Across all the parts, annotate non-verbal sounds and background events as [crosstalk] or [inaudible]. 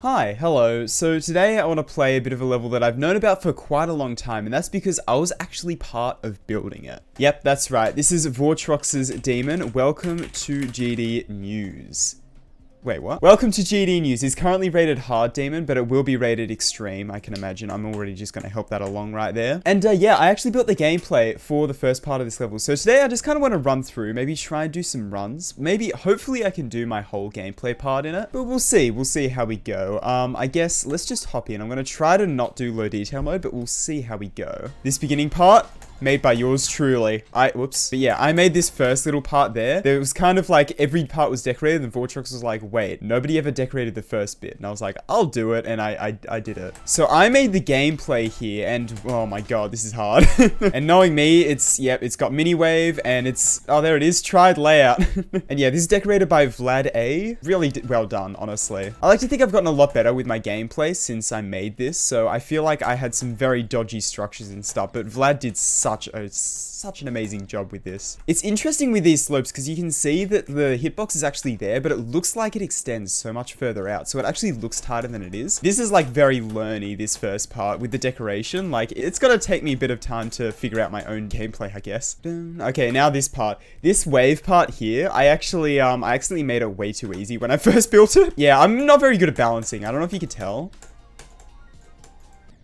Hi, hello. So today I want to play a bit of a level that I've known about for quite a long time, and that's because I was actually part of building it. Yep, that's right. This is Vortrox's Demon. Welcome to GD News. Wait, what? Welcome to GD News. He's currently rated Hard Demon, but it will be rated Extreme, I can imagine. I'm already just going to help that along right there. And uh, yeah, I actually built the gameplay for the first part of this level. So today I just kind of want to run through, maybe try and do some runs. Maybe, hopefully I can do my whole gameplay part in it. But we'll see. We'll see how we go. Um, I guess let's just hop in. I'm going to try to not do low detail mode, but we'll see how we go. This beginning part, made by yours truly. I, whoops. But yeah, I made this first little part there. There was kind of like every part was decorated and Vortrox was like, wait, nobody ever decorated the first bit. And I was like, I'll do it. And I, I, I did it. So I made the gameplay here and oh my God, this is hard. [laughs] and knowing me, it's, yep, it's got mini wave and it's, oh, there it is, Tride layout. [laughs] and yeah, this is decorated by Vlad A. Really well done, honestly. I like to think I've gotten a lot better with my gameplay since I made this. So I feel like I had some very dodgy structures and stuff, but Vlad did such a such an amazing job with this. It's interesting with these slopes because you can see that the hitbox is actually there, but it looks like it extends so much further out. So it actually looks tighter than it is. This is like very learny, this first part with the decoration. Like it's to take me a bit of time to figure out my own gameplay, I guess. Okay, now this part. This wave part here, I actually, um, I accidentally made it way too easy when I [laughs] first built it. Yeah, I'm not very good at balancing. I don't know if you could tell.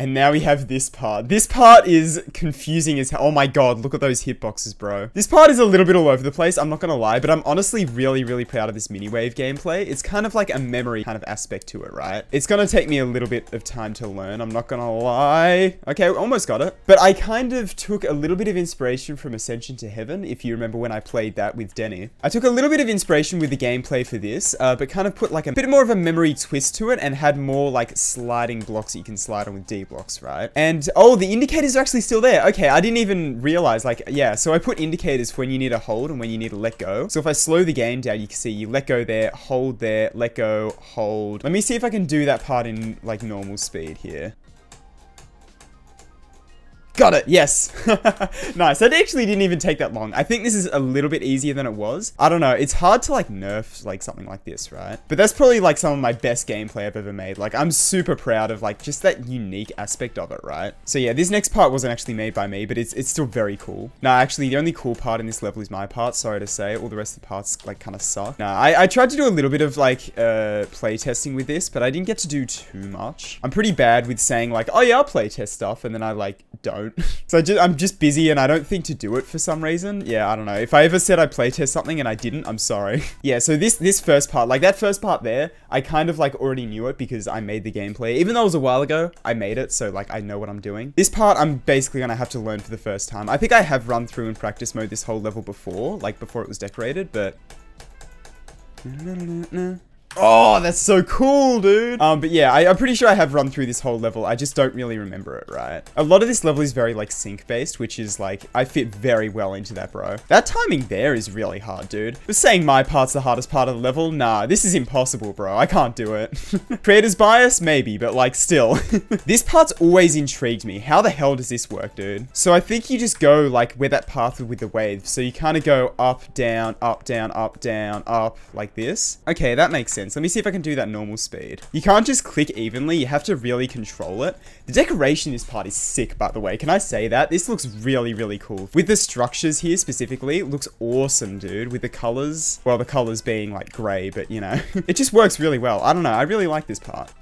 And now we have this part. This part is confusing as hell. Oh my god, look at those hitboxes, bro. This part is a little bit all over the place, I'm not gonna lie, but I'm honestly really, really proud of this mini wave gameplay. It's kind of like a memory kind of aspect to it, right? It's gonna take me a little bit of time to learn, I'm not gonna lie. Okay, almost got it. But I kind of took a little bit of inspiration from Ascension to Heaven, if you remember when I played that with Denny. I took a little bit of inspiration with the gameplay for this, uh, but kind of put like a bit more of a memory twist to it and had more like sliding blocks that you can slide on with deep blocks, right? And, oh, the indicators are actually still there. Okay, I didn't even realize, like, yeah, so I put indicators for when you need to hold and when you need to let go. So if I slow the game down, you can see you let go there, hold there, let go, hold. Let me see if I can do that part in, like, normal speed here. Got it, yes. [laughs] nice, that actually didn't even take that long. I think this is a little bit easier than it was. I don't know, it's hard to like nerf like something like this, right? But that's probably like some of my best gameplay I've ever made. Like I'm super proud of like just that unique aspect of it, right? So yeah, this next part wasn't actually made by me, but it's, it's still very cool. No, actually the only cool part in this level is my part, sorry to say. All the rest of the parts like kind of suck. No, I, I tried to do a little bit of like uh, play testing with this, but I didn't get to do too much. I'm pretty bad with saying like, oh yeah, I'll play test stuff, and then I like don't. So just, I'm just busy and I don't think to do it for some reason. Yeah, I don't know. If I ever said I playtest something and I didn't, I'm sorry. [laughs] yeah, so this this first part, like that first part there, I kind of like already knew it because I made the gameplay. Even though it was a while ago, I made it, so like I know what I'm doing. This part, I'm basically gonna have to learn for the first time. I think I have run through in practice mode this whole level before, like before it was decorated, but... Oh, that's so cool, dude. Um, but yeah, I, am pretty sure I have run through this whole level. I just don't really remember it, right? A lot of this level is very, like, sync-based, which is, like, I fit very well into that, bro. That timing there is really hard, dude. But saying my part's the hardest part of the level, nah, this is impossible, bro. I can't do it. [laughs] Creator's bias? Maybe, but, like, still. [laughs] this part's always intrigued me. How the hell does this work, dude? So I think you just go, like, where that path with the wave. So you kind of go up, down, up, down, up, down, up, like this. Okay, that makes sense Let me see if I can do that normal speed. You can't just click evenly. You have to really control it. The decoration in this part is sick, by the way. Can I say that? This looks really, really cool. With the structures here specifically, looks awesome, dude. With the colors, well, the colors being like gray, but you know, [laughs] it just works really well. I don't know. I really like this part.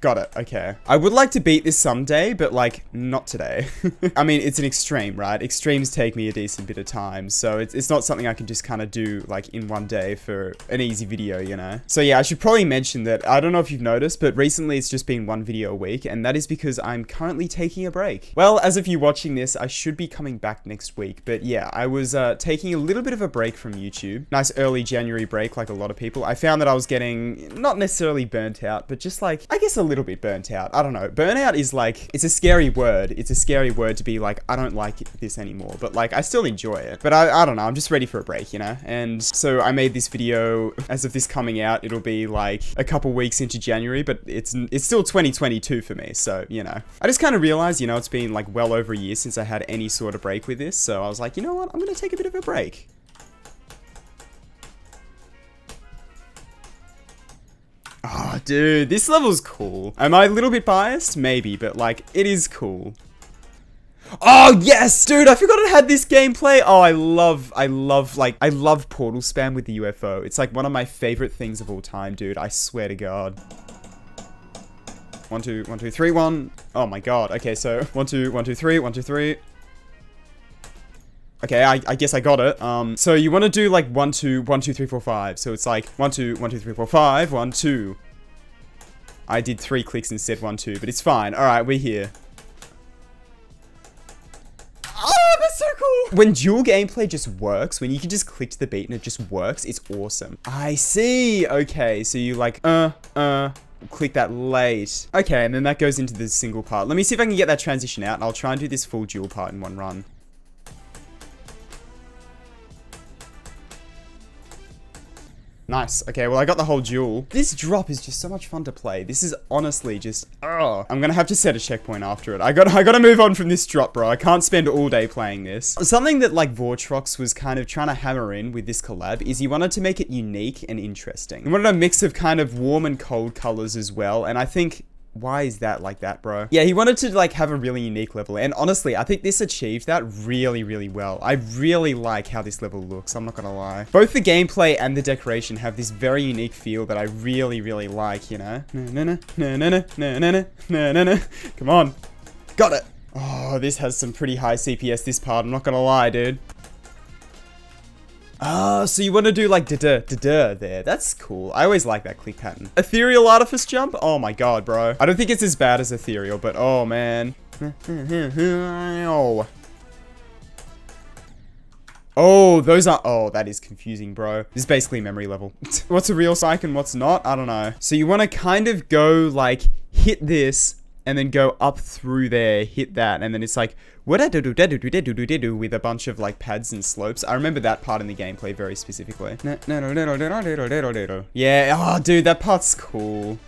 Got it, okay. I would like to beat this someday, but like, not today. [laughs] I mean, it's an extreme, right? Extremes take me a decent bit of time, so it's, it's not something I can just kind of do like in one day for an easy video, you know? So yeah, I should probably mention that, I don't know if you've noticed, but recently it's just been one video a week, and that is because I'm currently taking a break. Well, as of you watching this, I should be coming back next week, but yeah, I was uh, taking a little bit of a break from YouTube. Nice early January break, like a lot of people. I found that I was getting, not necessarily burnt out, but just like, I guess a little bit burnt out. I don't know. Burnout is like, it's a scary word. It's a scary word to be like, I don't like this anymore, but like, I still enjoy it. But I, I don't know. I'm just ready for a break, you know? And so I made this video as of this coming out. It'll be like a couple weeks into January, but it's, it's still 2022 for me. So, you know, I just kind of realized, you know, it's been like well over a year since I had any sort of break with this. So I was like, you know what? I'm going to take a bit of a break. Oh, dude, this level's cool. Am I a little bit biased? Maybe, but like, it is cool. Oh, yes! Dude, I forgot it had this gameplay. Oh, I love, I love, like, I love portal spam with the UFO. It's like one of my favorite things of all time, dude. I swear to God. One, two, one, two, three, one. Oh my god. Okay, so one, two, one, two, three, one, two, three. Okay, I, I guess I got it. Um, so you want to do like one, two, one, two, three, four, five. So it's like one, two, one, two, three, four, five, one, two. I did three clicks instead one, two, but it's fine. All right, we're here. Oh, that's so cool. When dual gameplay just works, when you can just click to the beat and it just works, it's awesome. I see. Okay, so you like, uh, uh, click that late. Okay, and then that goes into the single part. Let me see if I can get that transition out, and I'll try and do this full dual part in one run. Nice. Okay, well, I got the whole dual. This drop is just so much fun to play. This is honestly just, oh, I'm gonna have to set a checkpoint after it. I got, I gotta move on from this drop, bro. I can't spend all day playing this. Something that like Vortrox was kind of trying to hammer in with this collab is he wanted to make it unique and interesting. He wanted a mix of kind of warm and cold colors as well. And I think why is that like that, bro? Yeah, he wanted to like have a really unique level. And honestly, I think this achieved that really, really well. I really like how this level looks. I'm not gonna lie. Both the gameplay and the decoration have this very unique feel that I really, really like, you know? Come on. Got it. Oh, this has some pretty high CPS, this part. I'm not gonna lie, dude. Oh, so you want to do like da da da da there. That's cool. I always like that click pattern. Ethereal Artifice Jump? Oh my god, bro. I don't think it's as bad as Ethereal, but oh man. [laughs] Oh, those are- Oh, that is confusing, bro. This is basically memory level. [laughs] what's a real psych and what's not? I don't know. So you want to kind of go, like, hit this, and then go up through there, hit that, and then it's like with a bunch of like pads and slopes. I remember that part in the gameplay very specifically. Yeah, oh dude, that part's cool.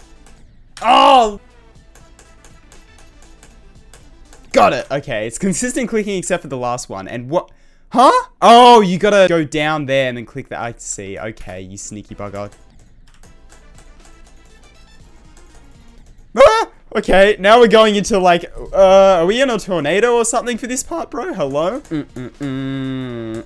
Oh! Got it. Okay, it's consistent clicking except for the last one. And what? Huh? Oh, you gotta go down there and then click that. I see. Okay, you sneaky bugger. Okay, now we're going into like, uh, are we in a tornado or something for this part, bro? Hello? Mm -mm -mm.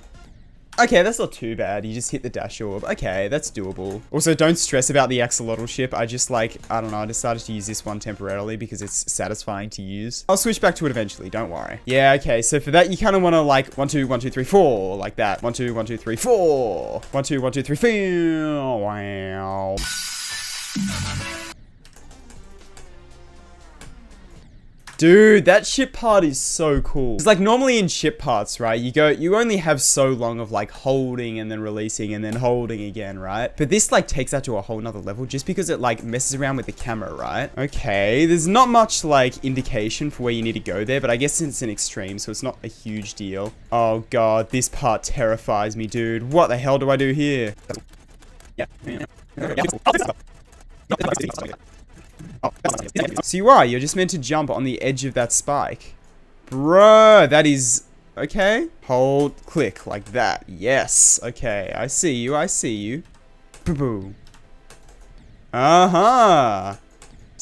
Okay, that's not too bad. You just hit the dash orb. Okay, that's doable. Also, don't stress about the axolotl ship. I just like, I don't know, I decided to use this one temporarily because it's satisfying to use. I'll switch back to it eventually, don't worry. Yeah, okay, so for that, you kind of want to like, one, two, one, two, three, four, like that. One, two, one, two, three, four. One, two, one, two, three, four. Wow. Dude, that ship part is so cool. It's like normally in ship parts, right? You go, you only have so long of like holding and then releasing and then holding again, right? But this like takes that to a whole nother level just because it like messes around with the camera, right? Okay, there's not much like indication for where you need to go there, but I guess it's an extreme, so it's not a huge deal. Oh God, this part terrifies me, dude. What the hell do I do here? Yeah. So why? you're just meant to jump on the edge of that spike. Bruh, that is... Okay. Hold, click, like that. Yes. Okay, I see you, I see you. Boo-boo. Uh-huh.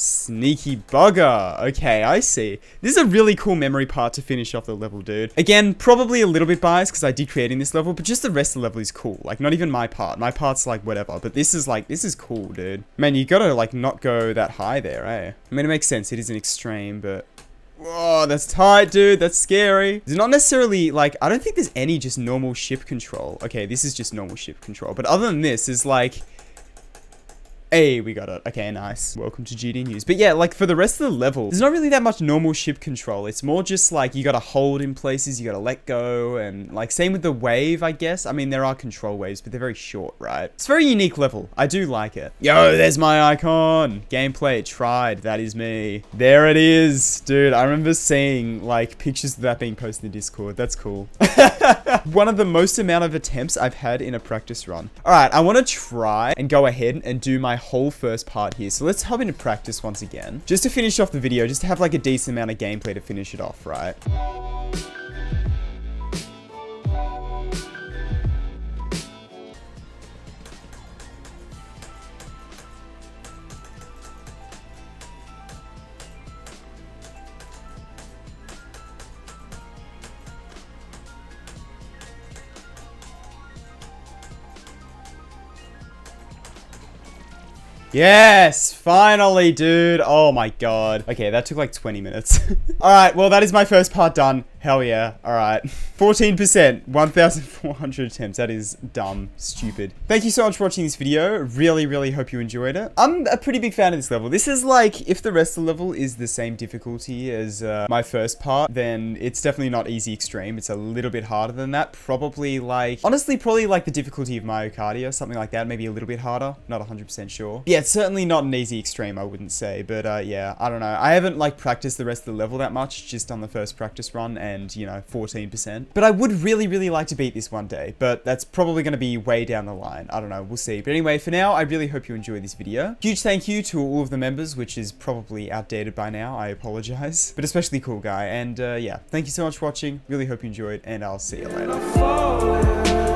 Sneaky bugger. Okay, I see. This is a really cool memory part to finish off the level, dude. Again, probably a little bit biased because I did creating this level, but just the rest of the level is cool. Like, not even my part. My part's like, whatever. But this is like, this is cool, dude. Man, you gotta like not go that high there, eh? I mean, it makes sense. It is an extreme, but Whoa, that's tight, dude. That's scary. It's not necessarily, like, I don't think there's any just normal ship control. Okay, this is just normal ship control. But other than this, is like, Hey, we got it. Okay, nice. Welcome to GD News. But yeah, like for the rest of the level, there's not really that much normal ship control. It's more just like you gotta hold in places, you gotta let go, and like same with the wave, I guess. I mean, there are control waves, but they're very short, right? It's a very unique level. I do like it. Yo, there's my icon. Gameplay Tride. That is me. There it is. Dude, I remember seeing like pictures of that being posted in Discord. That's cool. [laughs] One of the most amount of attempts I've had in a practice run. All right, I want to try and go ahead and do my whole first part here. So let's hop into practice once again. Just to finish off the video, just to have like a decent amount of gameplay to finish it off, right? Yes, finally, dude. Oh my god. Okay, that took like 20 minutes. [laughs] Alright, well, that is my first part done. Hell yeah. Alright. 14%, 1,400 attempts. That is dumb, stupid. Thank you so much for watching this video. Really, really hope you enjoyed it. I'm a pretty big fan of this level. This is like, if the rest of the level is the same difficulty as uh, my first part, then it's definitely not easy extreme. It's a little bit harder than that. Probably like, honestly, probably like the difficulty of Myocardia, something like that. Maybe a little bit harder. Not 100% sure. Yeah, it's certainly not an easy extreme, I wouldn't say. But uh, yeah, I don't know. I haven't like practiced the rest of the level that much, just on the first practice run and, you know, 14%. But I would really, really like to beat this one day, but that's probably going to be way down the line. I don't know, we'll see. But anyway, for now, I really hope you enjoy this video. Huge thank you to all of the members, which is probably outdated by now. I apologize, [laughs] but especially cool guy. And uh, yeah, thank you so much for watching. Really hope you enjoyed, and I'll see you later.